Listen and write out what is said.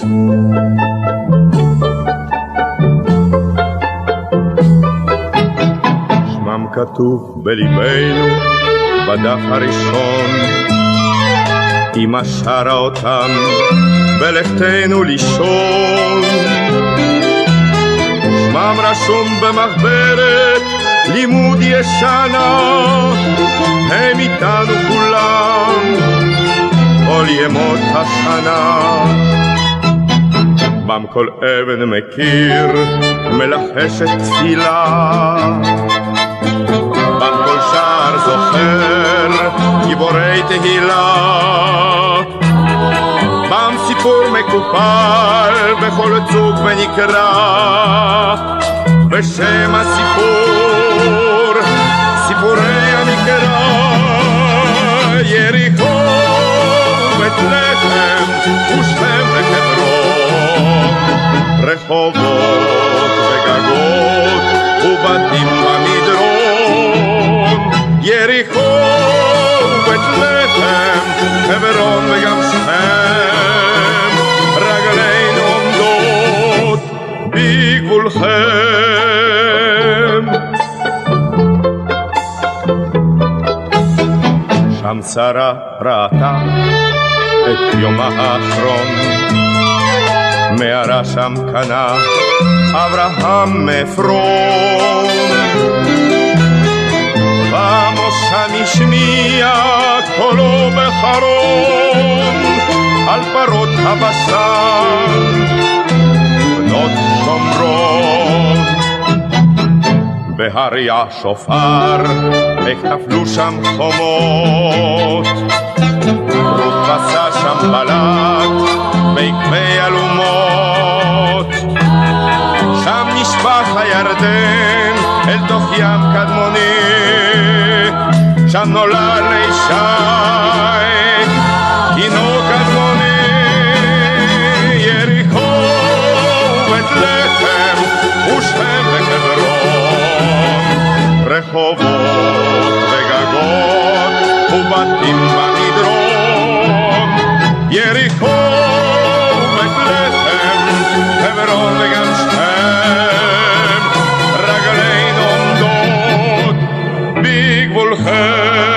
שמם כתוב בליבנו בדף הראשון, אמא שרה אותם בלכתנו לישון. שמם רשום במחברת לימוד ישנה, הם איתנו כולם כל ימות השנה. בם כל אבן מכיר, מלחשת תפילה. בם כל שער זוכר, גיבורי תהילה. בם סיפור מקופל בכל צוק ונקרא, בשם הסיפור, רחובות וגגות ובתים במדרון, יריחו בית לחם, חברון וגם שכם, רגלינו עומדות בגבולכם. שם שרה ראתה את יומה האחרון, מערה שם קנה אברהם מעפרון. במושן השמיע קולו בחרון על פרות הבשר בנות שומרון. בהריה שופר, נפלו שם חומות. רות שם בלט, בעקבי Bedochyam Kadmoni, Shamnolar Leishai, Kino Kadmoni, Yericho, Betlechem, Ushem Lechevron, Rehovot, Vegagot, Ubatim Bani. people.